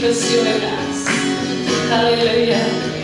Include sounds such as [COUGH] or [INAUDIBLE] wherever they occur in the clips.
keep us. Hallelujah.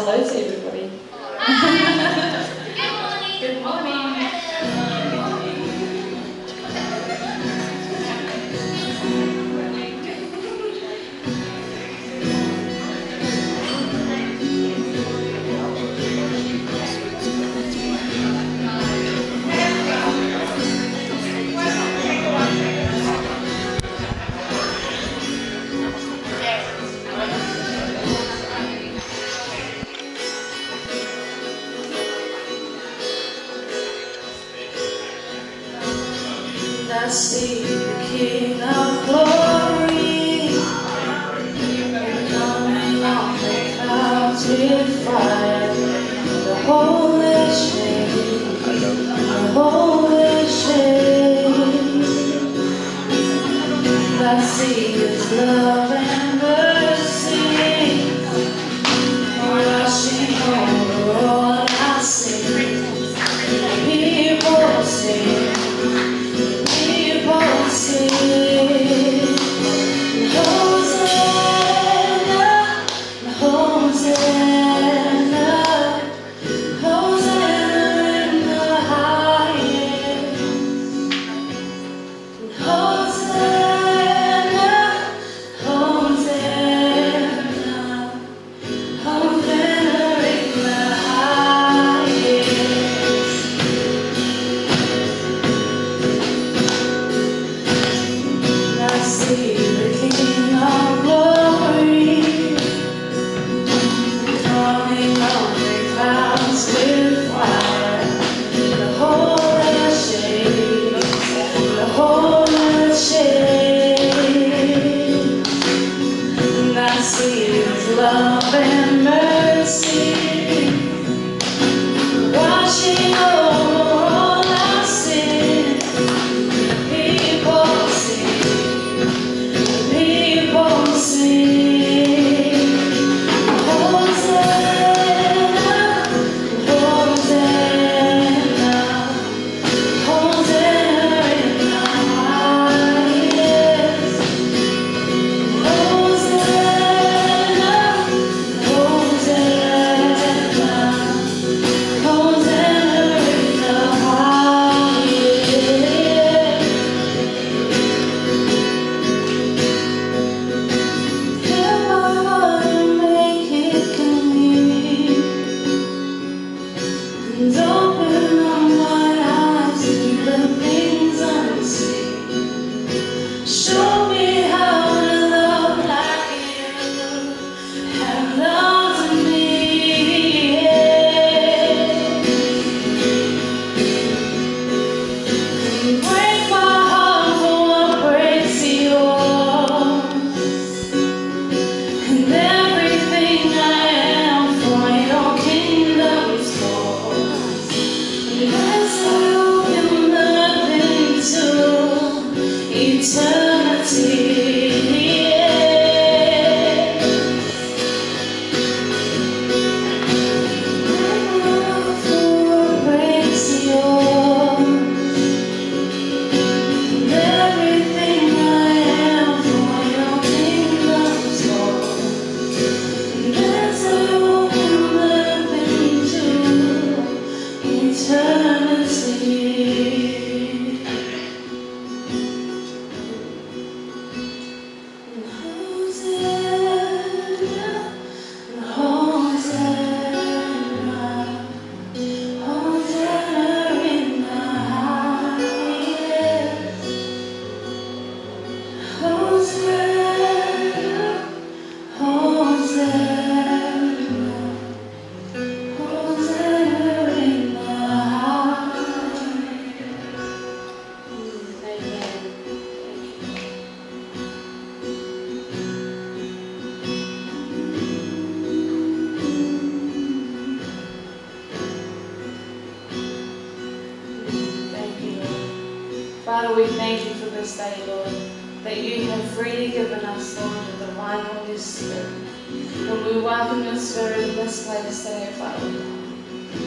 hello to everybody. nasci que não tô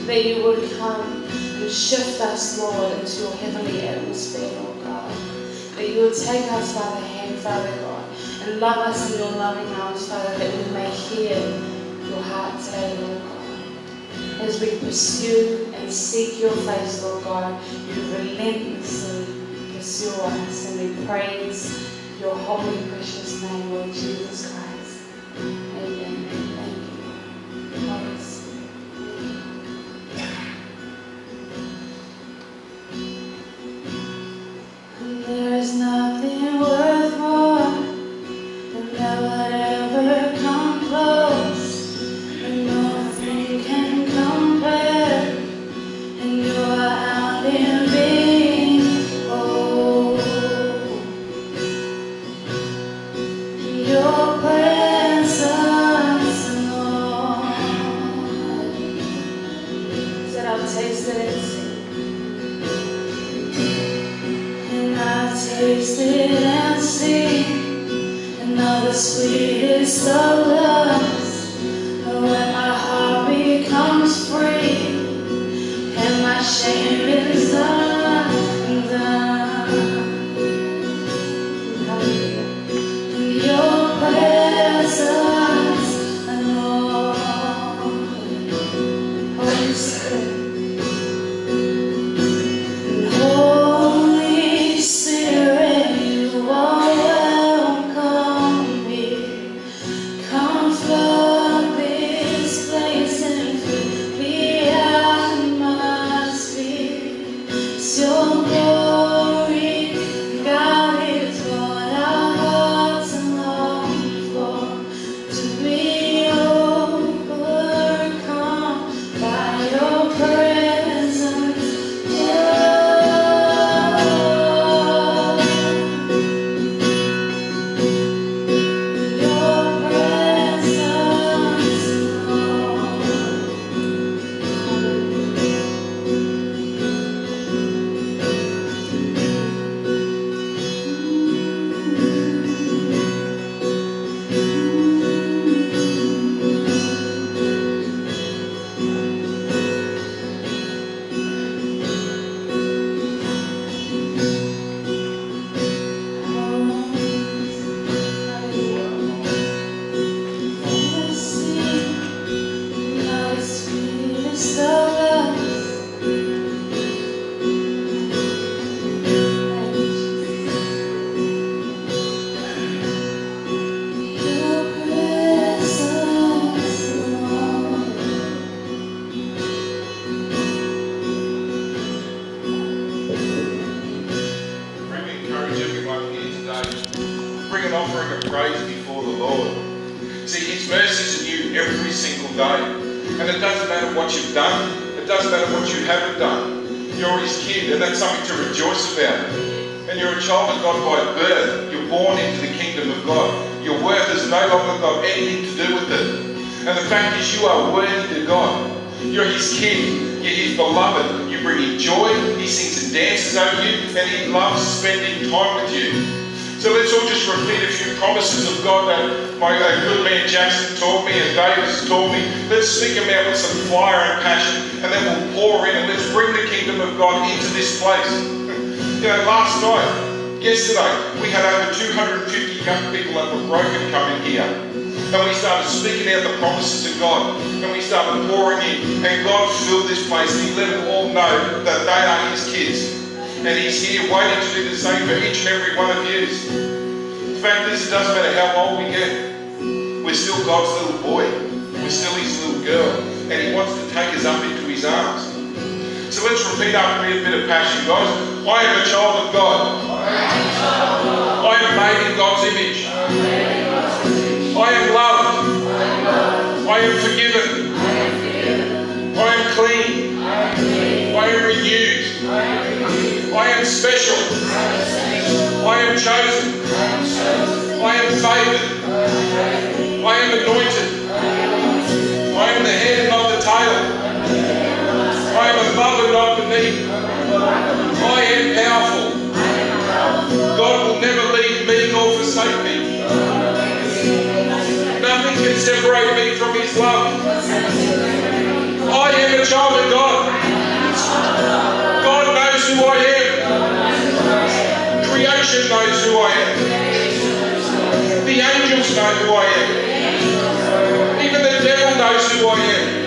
that you would come and shift us, Lord, into your heavenly atmosphere, Lord God. That you would take us by the hand, Father God, and love us in your loving arms, Father, that we may hear your heart today, Lord God. As we pursue and seek your face, Lord God, you relentlessly pursue us, and we praise your holy, precious name, Lord Jesus Christ. I've tasted and. And all the sweetest of loves. And when my heart becomes free. And my shame His mercies are new every single day. And it doesn't matter what you've done, it doesn't matter what you haven't done. You're His kid, and that's something to rejoice about. And you're a child of God by birth. You're born into the kingdom of God. Your worth has no longer got anything to do with it. And the fact is, you are worthy to God. You're His kid. You're His beloved. You bring Him joy. He sings and dances over you, and He loves spending time with you. So let's all just repeat a few promises of God that my good man Jackson taught me and David has taught me. Let's speak them out with some fire and passion, and then we'll pour in and let's bring the kingdom of God into this place. [LAUGHS] you know, last night, yesterday, we had over 250 young people that were broken coming here. And we started speaking out the promises of God. And we started pouring in. And God filled this place. And He let them all know that they are His kids. And He's here waiting to do the same for each and every one of you. The fact is, it doesn't matter how old we get. We're still God's little boy. We're still His little girl. And He wants to take us up into His arms. So let's repeat after me a bit of passion, guys. I am a child of God. I am made in God's image. I am loved. I am forgiven. I am special. I am chosen. I am favored. I am anointed. I am the head and not the tail. I am above and not beneath. I am powerful. God will never leave me nor forsake me. Nothing can separate me from His love. I am a child of God. God knows who I am. Creation knows who I am. The angels know who I am. Even the devil knows who I am.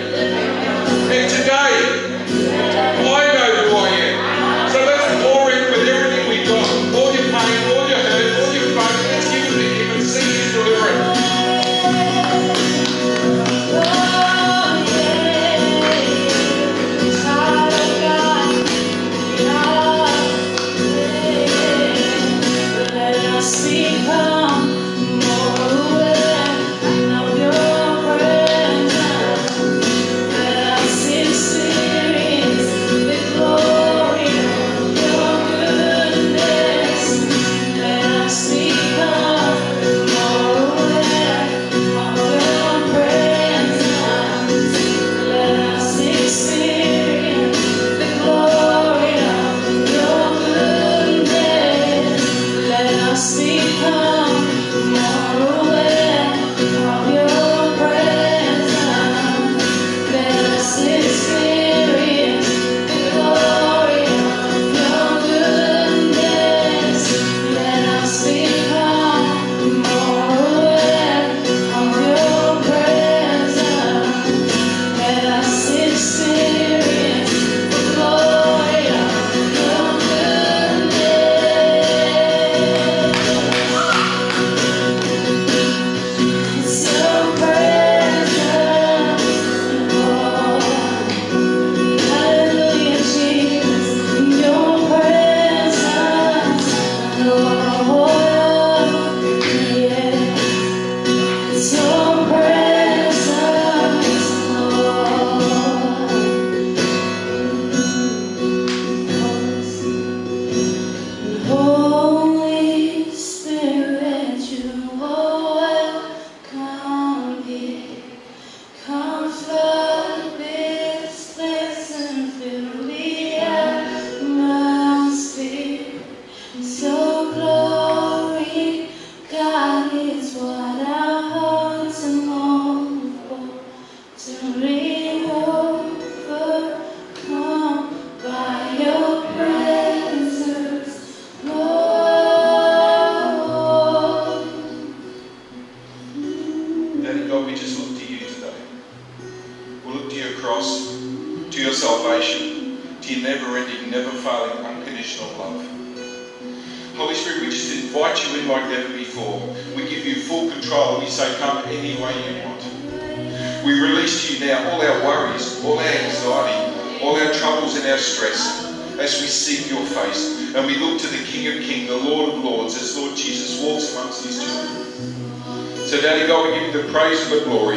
We release to you now all our worries, all our anxiety, all our troubles and our stress as we seek your face and we look to the King of Kings, the Lord of Lords, as Lord Jesus walks amongst his children. So, Daddy God, we give you the praise and the glory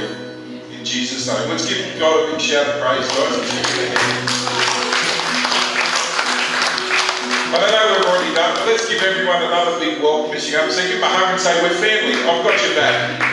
in Jesus' name. Let's give God a big shout of praise, guys. I don't know we've already done, but let's give everyone another big welcome as you come. So give them a hug and say, we're family. I've got your back.